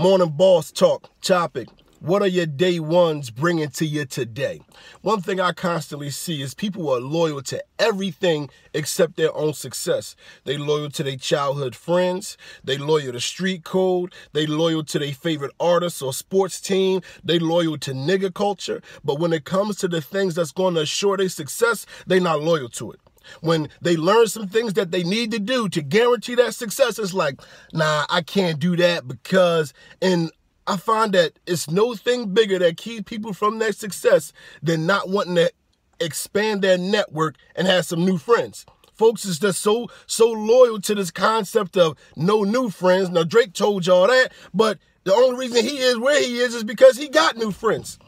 Morning Boss Talk topic. What are your day ones bringing to you today? One thing I constantly see is people are loyal to everything except their own success. They loyal to their childhood friends. They loyal to street code. They loyal to their favorite artist or sports team. They loyal to nigga culture. But when it comes to the things that's going to assure their success, they not loyal to it when they learn some things that they need to do to guarantee that success, it's like, nah, I can't do that because, and I find that it's no thing bigger that keeps people from their success than not wanting to expand their network and have some new friends. Folks is just so so loyal to this concept of no new friends. Now Drake told y'all that, but the only reason he is where he is is because he got new friends.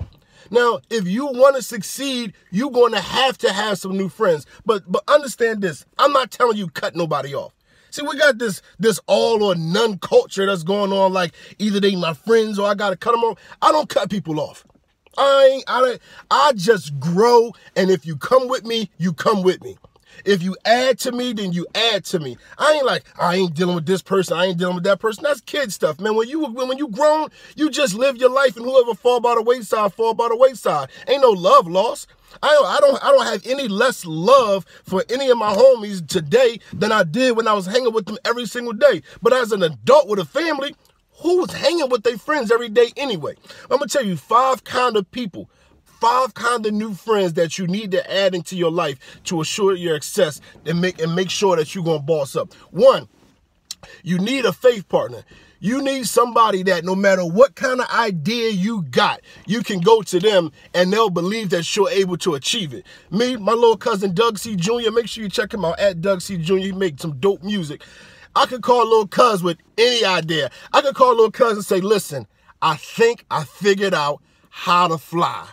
Now, if you want to succeed, you're going to have to have some new friends. But but understand this. I'm not telling you cut nobody off. See, we got this this all or none culture that's going on. Like either they my friends or I gotta cut them off. I don't cut people off. I ain't. I don't. I just grow, and if you come with me, you come with me. If you add to me, then you add to me. I ain't like I ain't dealing with this person. I ain't dealing with that person. That's kid stuff, man. When you when, you grown, you just live your life, and whoever fall by the wayside, fall by the wayside. Ain't no love lost. I don't, I don't, I don't have any less love for any of my homies today than I did when I was hanging with them every single day. But as an adult with a family, who's hanging with their friends every day anyway? I'm gonna tell you five kind of people five kind of new friends that you need to add into your life to assure your success and make and make sure that you're gonna boss up. One, you need a faith partner. You need somebody that no matter what kind of idea you got, you can go to them and they'll believe that you're able to achieve it. Me, my little cousin Doug C. Jr., make sure you check him out at Doug C. Jr. He make some dope music. I could call little cuz with any idea. I could call little cuz and say, listen, I think I figured out how to fly.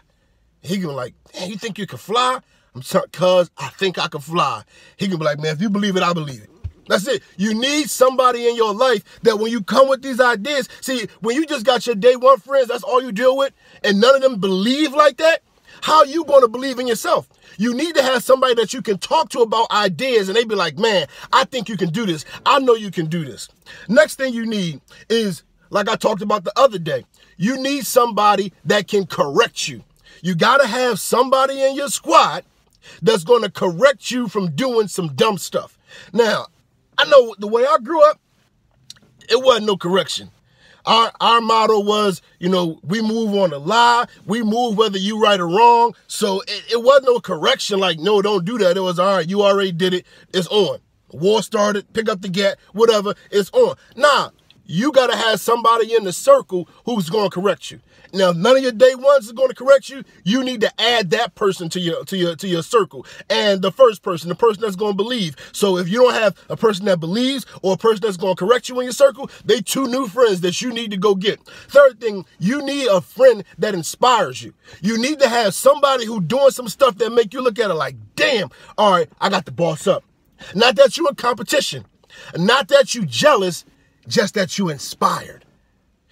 He be like, man, you think you can fly? I'm sorry, cuz I think I can fly. He can be like, man, if you believe it, I believe it. That's it. You need somebody in your life that when you come with these ideas, see, when you just got your day one friends, that's all you deal with, and none of them believe like that, how you going to believe in yourself? You need to have somebody that you can talk to about ideas and they be like, man, I think you can do this. I know you can do this. Next thing you need is, like I talked about the other day, you need somebody that can correct you. You got to have somebody in your squad that's going to correct you from doing some dumb stuff. Now, I know the way I grew up, it wasn't no correction. Our our motto was, you know, we move on a lie, we move whether you right or wrong. So it, it wasn't no correction like, no, don't do that. It was all right, you already did it, it's on. War started, pick up the gat, whatever, it's on. Nah, you got to have somebody in the circle who's going to correct you. Now, none of your day ones is going to correct you. You need to add that person to your to your to your circle. And the first person, the person that's going to believe. So if you don't have a person that believes or a person that's going to correct you in your circle, they two new friends that you need to go get. Third thing, you need a friend that inspires you. You need to have somebody who doing some stuff that make you look at it like, damn, all right, I got the boss up. Not that you in competition, not that you jealous, just that you inspired.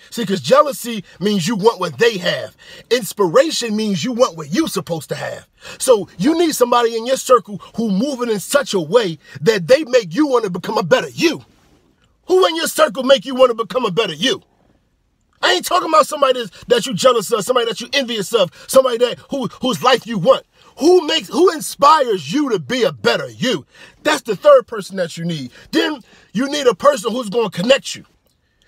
See, because jealousy means you want what they have. Inspiration means you want what you're supposed to have. So you need somebody in your circle who moving in such a way that they make you want to become a better you. Who in your circle make you want to become a better you? I ain't talking about somebody that, that you jealous of, somebody that you envious of, somebody that who whose life you want. Who makes who inspires you to be a better you? That's the third person that you need. Then you need a person who's going to connect you.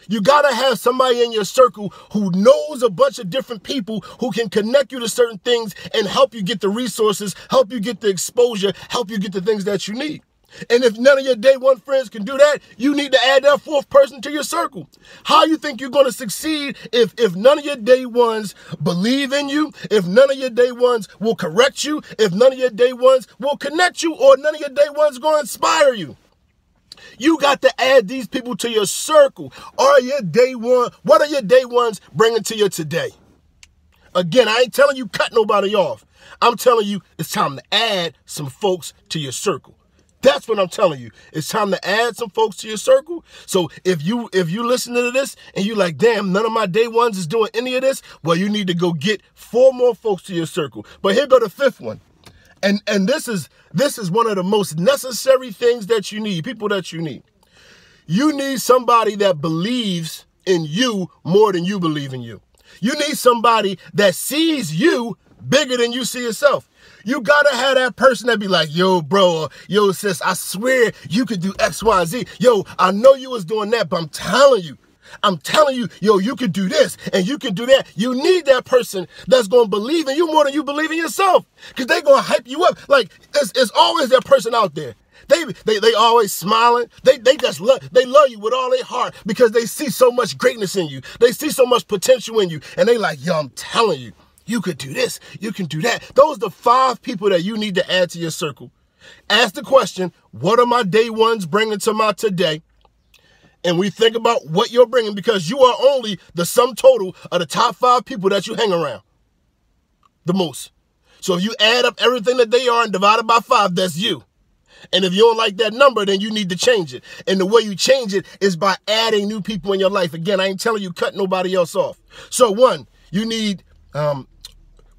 You got to have somebody in your circle who knows a bunch of different people who can connect you to certain things and help you get the resources, help you get the exposure, help you get the things that you need. And if none of your day one friends can do that, you need to add that fourth person to your circle. How you think you're going to succeed if if none of your day ones believe in you, if none of your day ones will correct you, if none of your day ones will connect you, or none of your day ones going to inspire you? You got to add these people to your circle. Are your day one? What are your day ones bringing to you today? Again, I ain't telling you cut nobody off. I'm telling you it's time to add some folks to your circle. That's what I'm telling you. It's time to add some folks to your circle. So if you if you listen to this and you like, damn, none of my day ones is doing any of this, well, you need to go get four more folks to your circle. But here go the fifth one. And and this is this is one of the most necessary things that you need, people that you need. You need somebody that believes in you more than you believe in you. You need somebody that sees you bigger than you see yourself. You gotta have that person that be like, yo, bro, yo, sis, I swear you could do X, Y, Z. Yo, I know you was doing that, but I'm telling you, I'm telling you, yo, you can do this and you can do that. You need that person that's gonna believe in you more than you believe in yourself. Cause they gonna hype you up. Like it's, it's always that person out there. They, they, they always smiling. They, they just love, they love you with all their heart because they see so much greatness in you. They see so much potential in you. And they like, yo, I'm telling you, you could do this. You can do that. Those are the five people that you need to add to your circle. Ask the question, what are my day ones bringing to my today? and we think about what you're bringing because you are only the sum total of the top five people that you hang around the most. So if you add up everything that they are and divide it by five, that's you. And if you don't like that number, then you need to change it. And the way you change it is by adding new people in your life. Again, I ain't telling you cut nobody else off. So one, you need um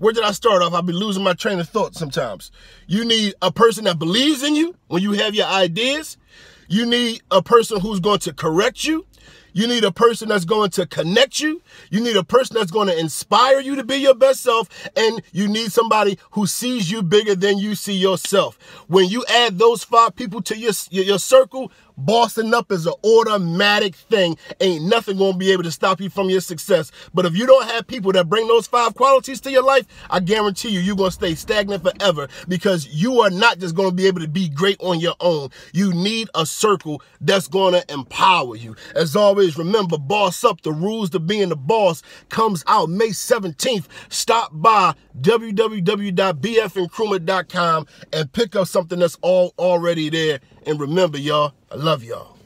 where did I start off? I'll be losing my train of thought sometimes. You need a person that believes in you when you have your ideas. You need a person who's going to correct you. You need a person that's going to connect you. You need a person that's going to inspire you to be your best self. And you need somebody who sees you bigger than you see yourself. When you add those five people to your, your circle, Bossing up is an automatic thing. Ain't nothing gonna be able to stop you from your success. But if you don't have people that bring those five qualities to your life, I guarantee you, you're gonna stay stagnant forever because you are not just gonna be able to be great on your own. You need a circle that's gonna empower you. As always, remember, boss up. The rules to being the boss comes out May 17th. Stop by www.bfnkrumah.com and pick up something that's all already there. And remember, y'all, I love y'all.